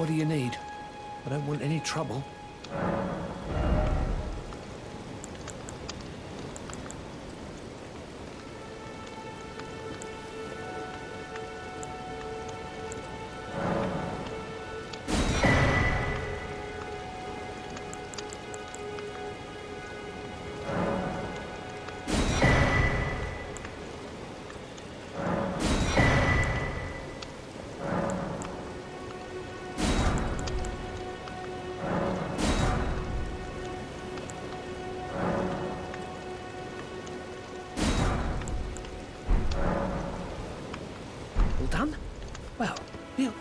What do you need? I don't want any trouble. All done? Well, you